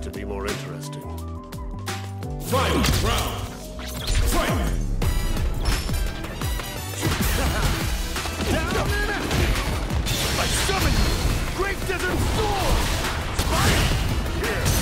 need to be more interesting. Final round! Fight! I summon you! Great Desert Storm! Spike! Yeah!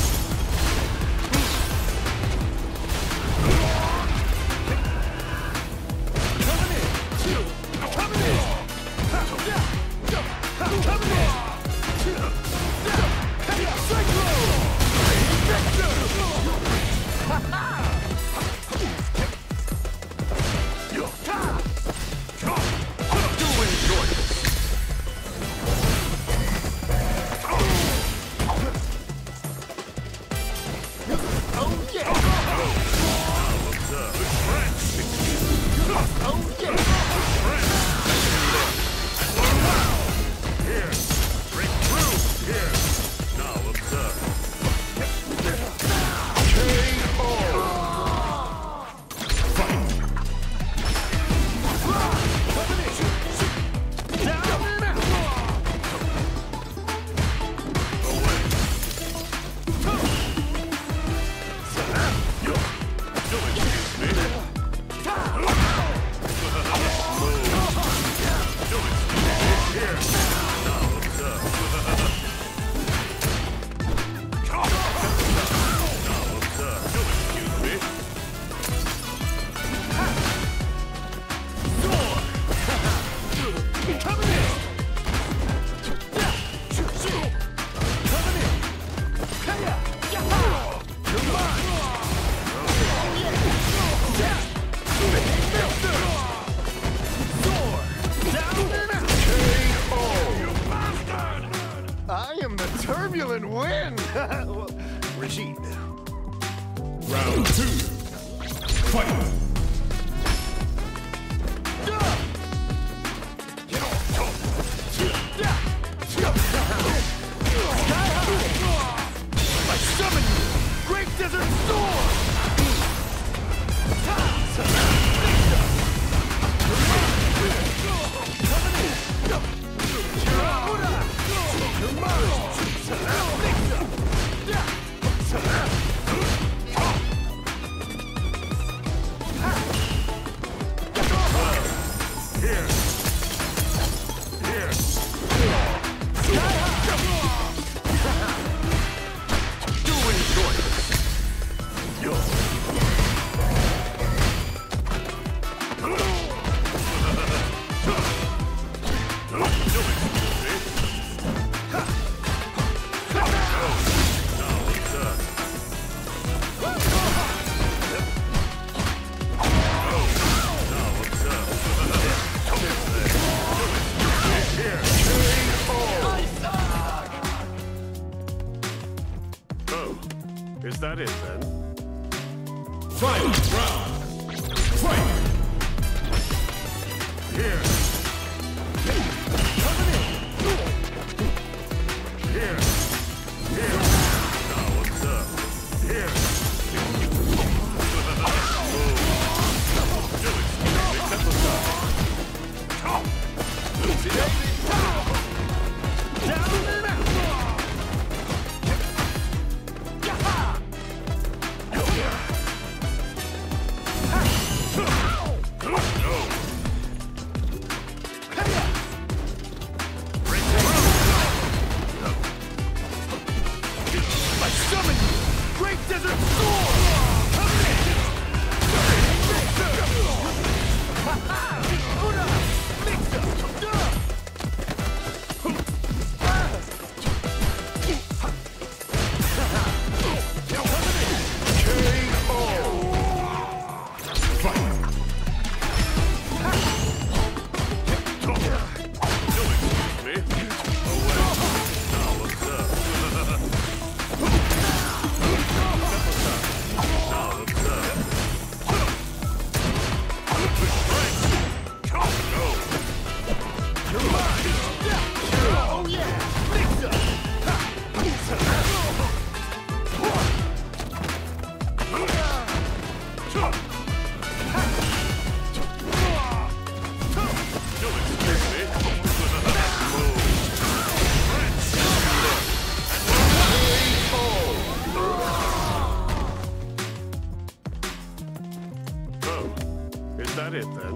Is that it then?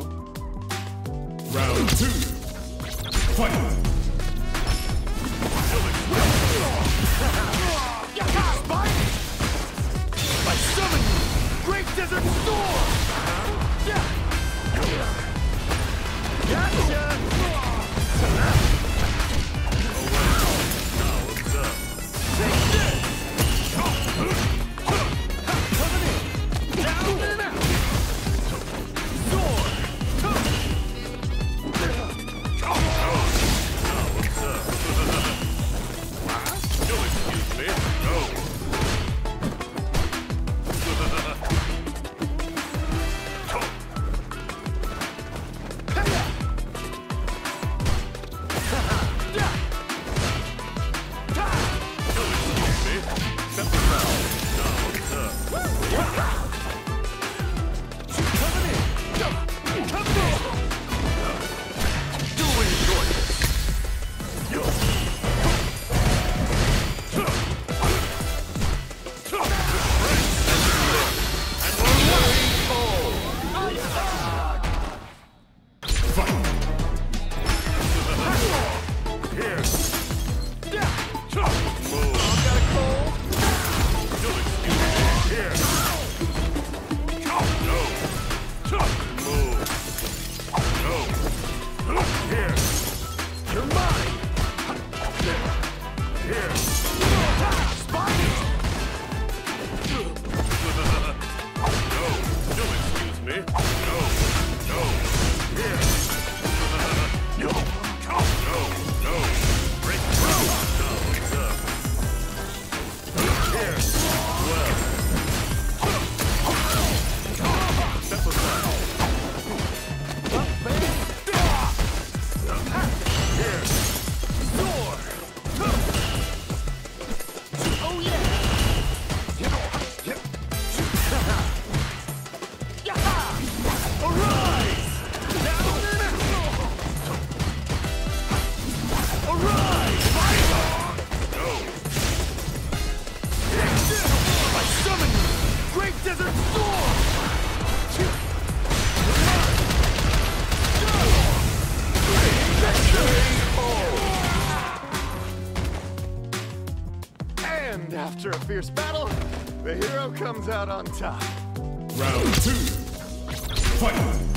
Round two. Fight! I summon you! Great Desert Storm! Gotcha! After a fierce battle, the hero comes out on top. Round two. Fight!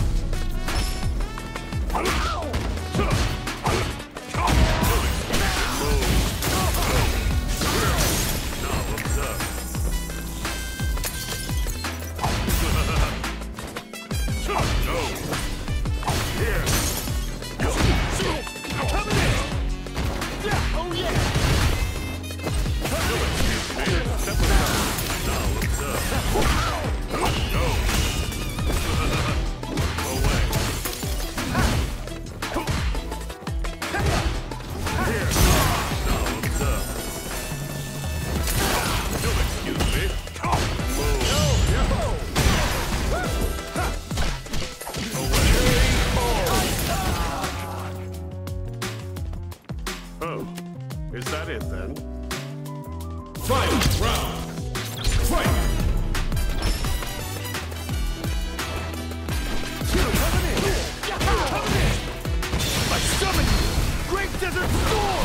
Desert Storm!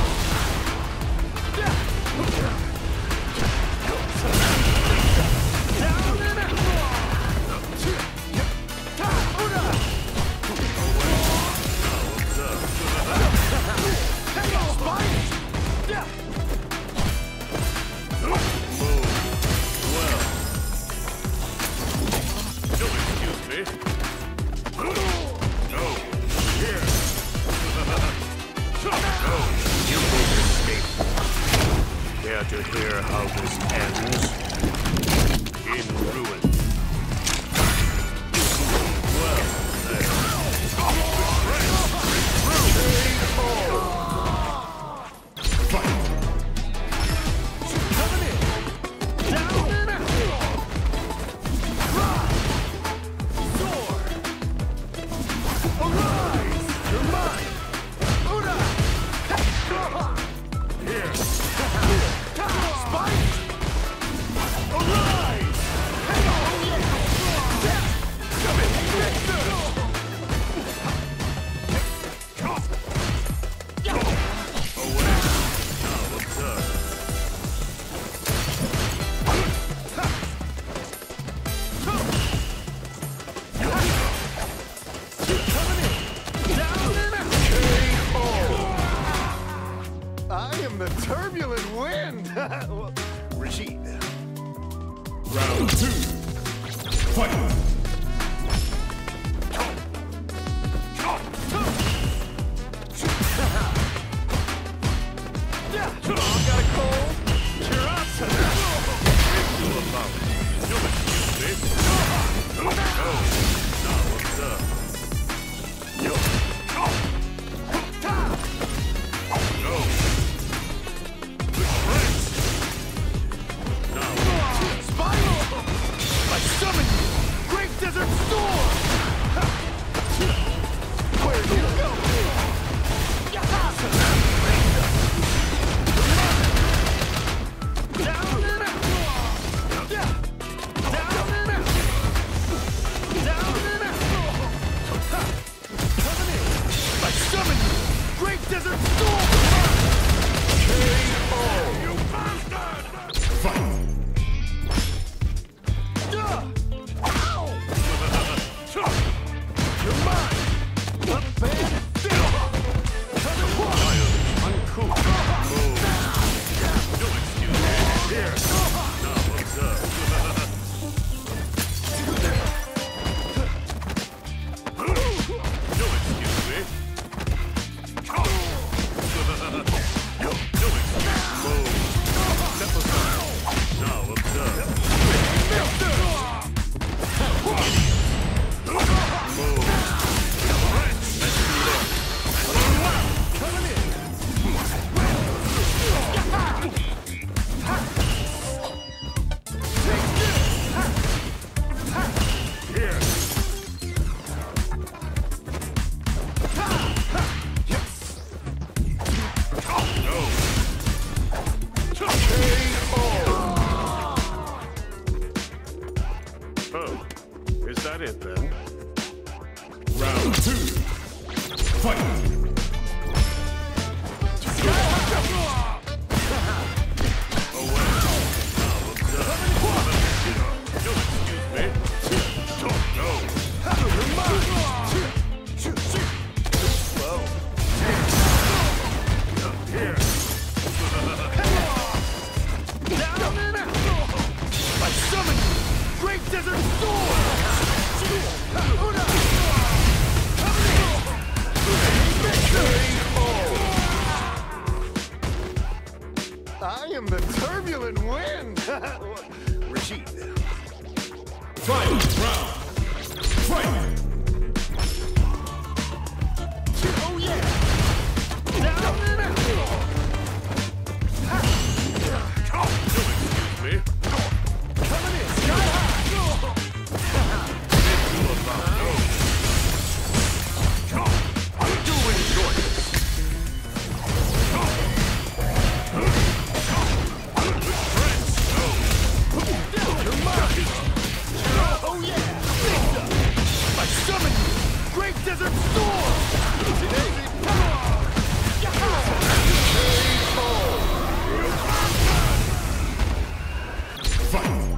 Fight.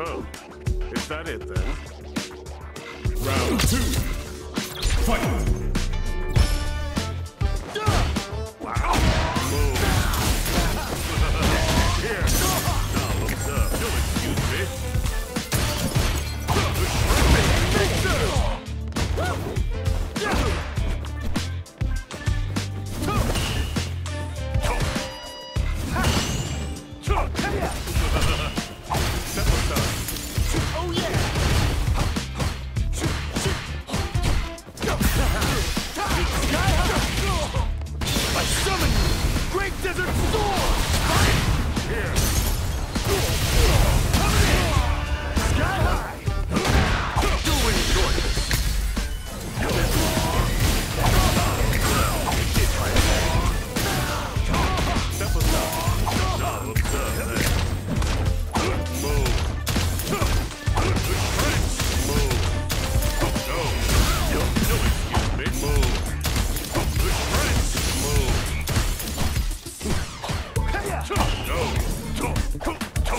Oh, is that it then? Round two, fight!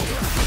Go!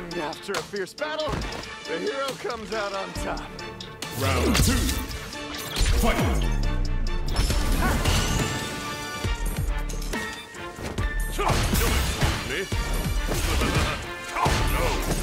And after a fierce battle, the hero comes out on top. Round two. Fight! No!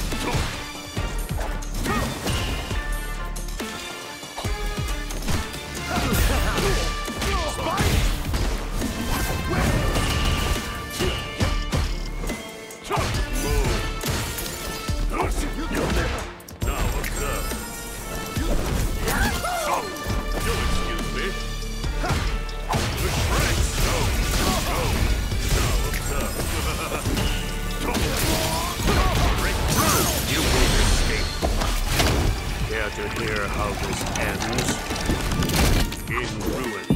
to hear how this ends. In ruin.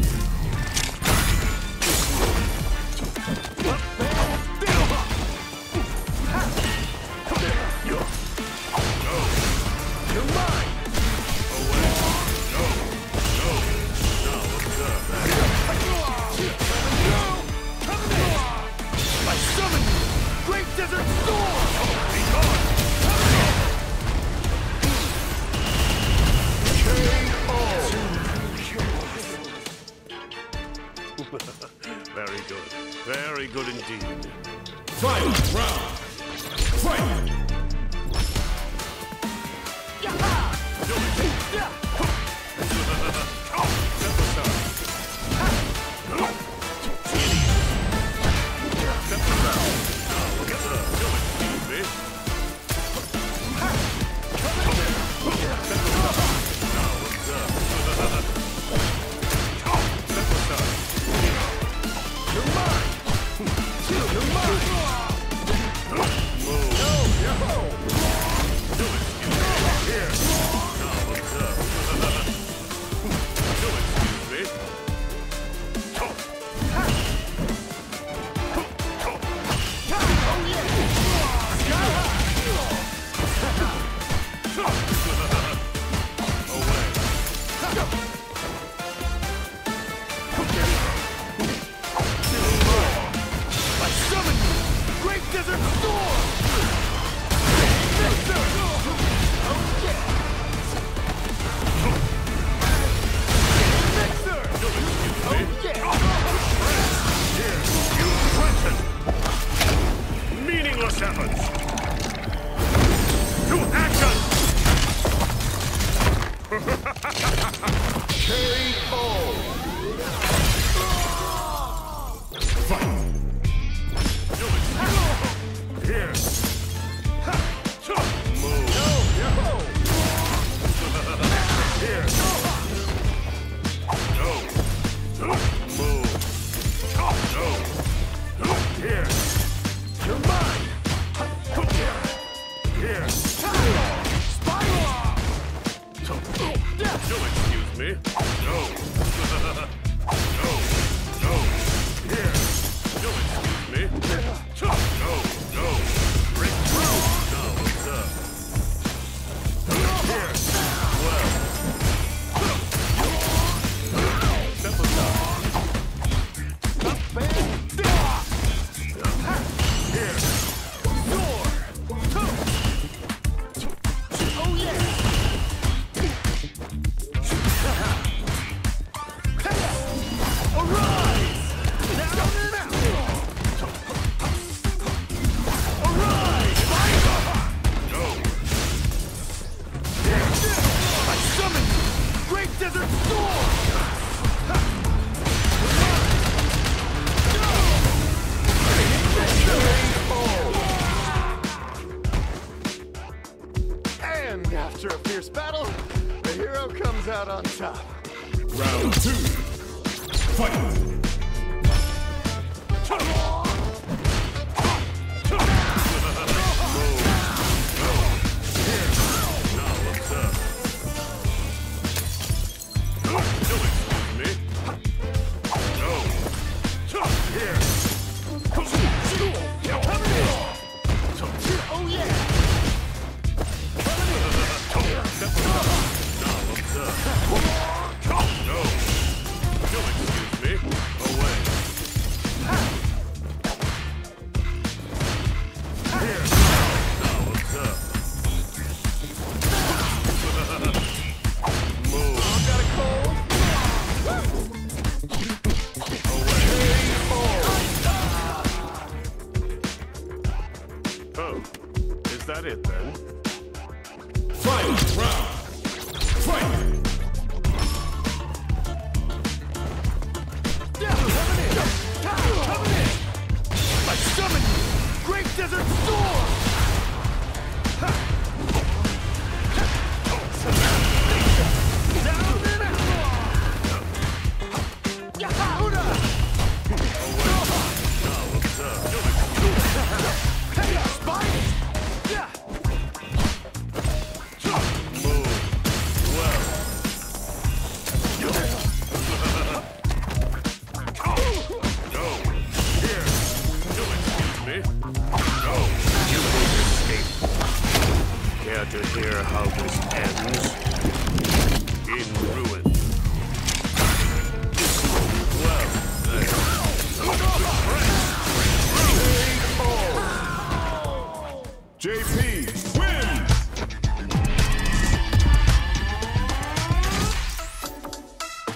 Very good indeed. Final round. Fight!